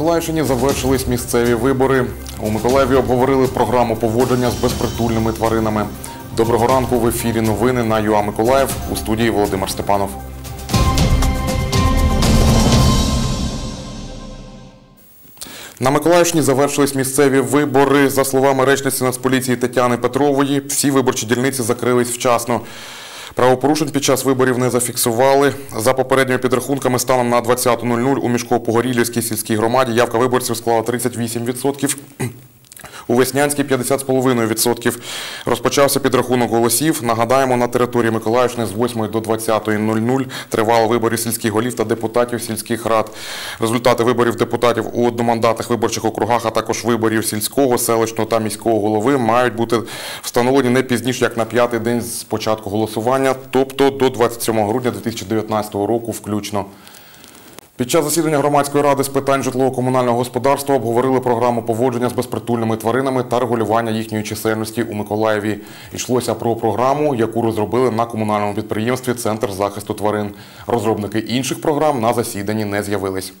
Миколаївщині завершились місцеві вибори. У Миколаєві обговорили програму поводження з безпритульними тваринами. Доброго ранку в ефірі новини на ЮА Миколаїв у студії Володимир Степанов. На Миколаївщині завершились місцеві вибори. За словами речниці Нацполіції Тетяни Петрової, всі виборчі дільниці закрились вчасно. Правопорушень під час виборів не зафіксували. За попередніми підрахунками, станом на 20.00 у Мішко-Погорілівській сільській громаді явка виборців склала 38%. У Веснянській 50,5%. Розпочався підрахунок голосів. Нагадаємо, на території Миколаївщини з 8 до 20.00 тривали вибори сільських голів та депутатів сільських рад. Результати виборів депутатів у одномандатних виборчих округах, а також виборів сільського, селищного та міського голови мають бути встановлені не пізніше, як на п'ятий день з початку голосування, тобто до 27 грудня 2019 року включно. Під час засідання громадської ради з питань житлово-комунального господарства обговорили програму поводження з безпритульними тваринами та регулювання їхньої чисельності у Миколаєві. Йшлося про програму, яку розробили на комунальному підприємстві Центр захисту тварин. Розробники інших програм на засіданні не з'явились.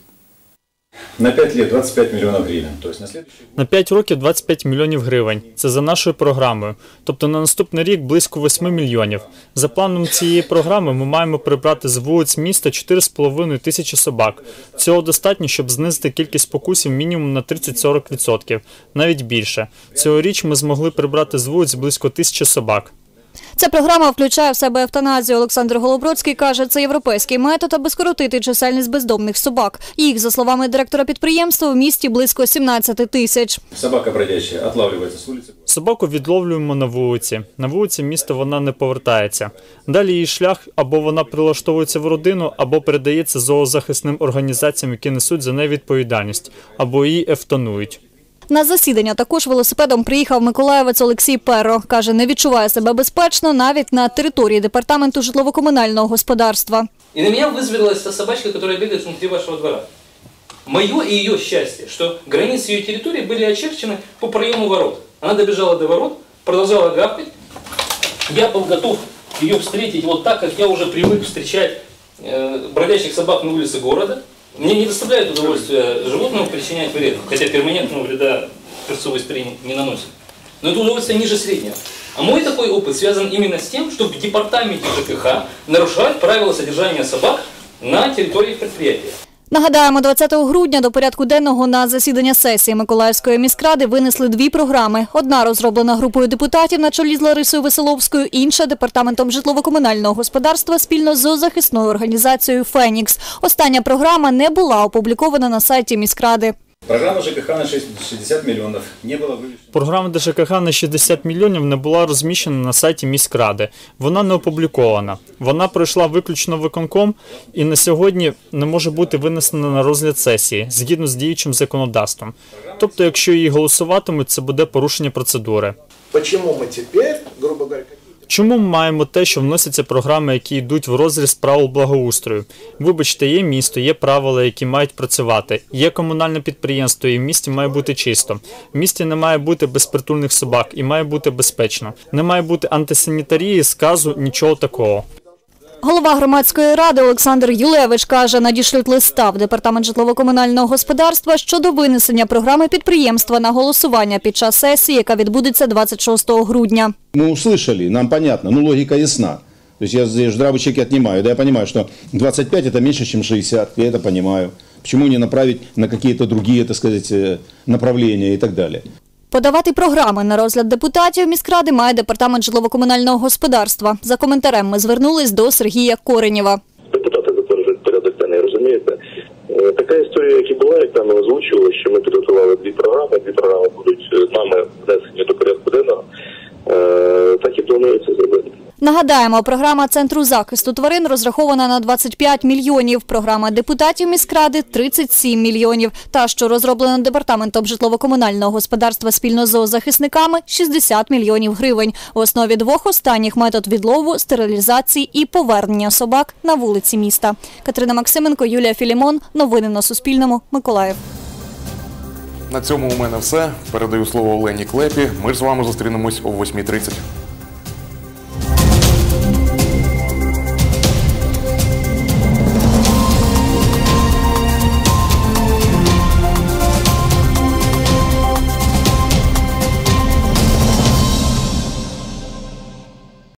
На 5 лет 25 миллионов гривен. То есть на следующий На 5 років 25 мільйонів гривень. Це за нашою програмою. Тобто на наступний рік близько 8 мільйонів. За планом цієї програми ми маємо прибрати з вулиць міста 4,5 тисячі собак. Цього достатньо, щоб знизити кількість покусів мінімум на 30-40%, навіть більше. Цьогоріч ми змогли прибрати з вулиць близько тисячі собак. Ця програма включає в себе евтаназію. Олександр Голобродський каже, це європейський метод, аби скоротити чисельність бездомних собак. Їх, за словами директора підприємства, в місті близько 17 тисяч. собака бродячая отлавливается с улицы. Собаку відловлюємо на вулиці. На вулиці міста вона не повертається. Далі її шлях або вона прилаштовується в родину, або передається зоозахисним організаціям, які несуть за неї відповідальність, або її евтанують. На засідання також велосипедом приїхав миколаєвець Олексій Перро. Каже, не відчуває себе безпечно навіть на території департаменту житлово-комунального господарства. И на меня вызверилась та собачка, которая бегает внутри вашего двора. Мое и ее счастье, что границы ее территории были очерчены по проему ворот. Она добежала до ворот, продолжала гавкать. Я был готов ее встретить вот так, как я уже привык встречать э, бродячих собак на улице города. Мне не доставляет удовольствия животному причинять вред, хотя перманентного вреда перцовой стороне не наносит. Но это удовольствие ниже среднего. А мой такой опыт связан именно с тем, что в департаменте ЖКХ нарушают правила содержания собак на территории предприятия. Нагадаємо, 20 грудня до порядку денного на засідання сесії Миколаївської міськради винесли дві програми. Одна розроблена групою депутатів на чолі з Ларисою Веселовською, інша департаментом житлово-комунального господарства спільно з захисною організацією Фенікс. Остання програма не була опублікована на сайті міськради. Программа ЖКХ на 60 миллионов не была вывешена. Програма ДЖКХ на 60 мільйонів не була розміщена на сайті міськради. Вона не опублікована. Вона пройшла виключно виконком і на сьогодні не може бути винесена на розгляд сесії згідно з діючим законодавством. Тобто, якщо її голосуватимуть, це буде порушення процедури. Почему мы теперь, грубо говоря, какие- Чому ми маємо те, що вносяться програми, які йдуть в розріз правил благоустрою? Вибачте, є місто, є правила, які мають працювати. Є комунальне підприємство, і в місті має бути чисто. В місті не має бути безпритульних собак і має бути безпечно. Не має бути антисанітарії, сказу, нічого такого. Голова громадської ради Олександр Юлевич каже, надішлють листа в департамент житлово-комунального господарства щодо винесення програми підприємства на голосування під час сесії, яка відбудеться 26 грудня. Мы услышали, нам понятно, ну логика ясна. То есть я здесь здравый человек отнимаю. Да я понимаю, что 25 это меньше, чем 60, я это понимаю. Почему не направить на какие-то другие, так сказать, э, направления и так далее. Подавати програми на розгляд депутатів міськради має департамент житлово-комунального господарства. За коментарем ми звернулись до Сергія Коренєва. депутати затверджують порядок денний, розумієте? Е, Така історія, як і була, як там озвучували, що ми підготували дві програми будуть е, нами внесені до порядку денного, Е, так і планується зробити. Нагадаємо, програма Центру захисту тварин розрахована на 25 мільйонів. Програма депутатів міськради 37 мільйонів. Та, що розроблена департаментом житлово-комунального господарства спільно з зоозахисниками 60 мільйонів гривень. В основі двох останніх метод відлову, стерилізації і повернення собак на вулиці міста. Катерина Максименко, Юлія Філімон. Новини на Суспільному. Миколаїв. На цьому у мене все. Передаю слово Олені Клепі. Ми ж з вами зустрінемось о 8.30.